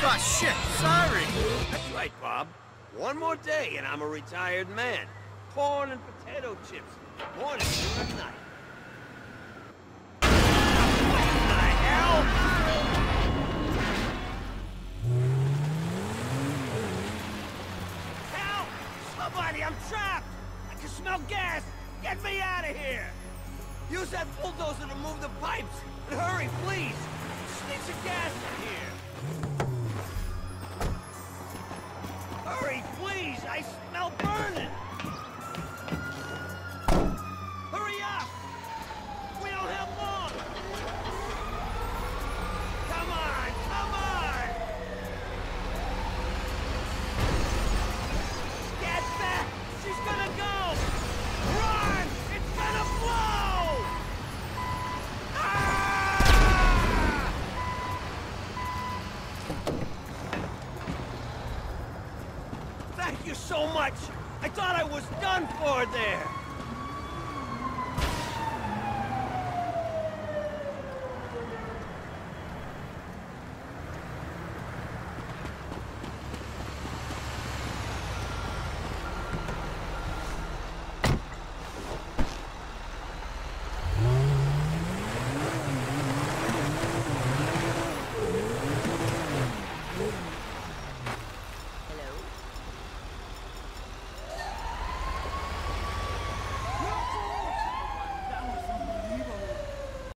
Oh, shit, sorry. That's right, Bob. One more day and I'm a retired man. Corn and potato chips. Morning, and night. Somebody, I'm trapped! I can smell gas! Get me out of here! Use that bulldozer to move the pipes! And hurry, please! Thank you so much! I thought I was done for there!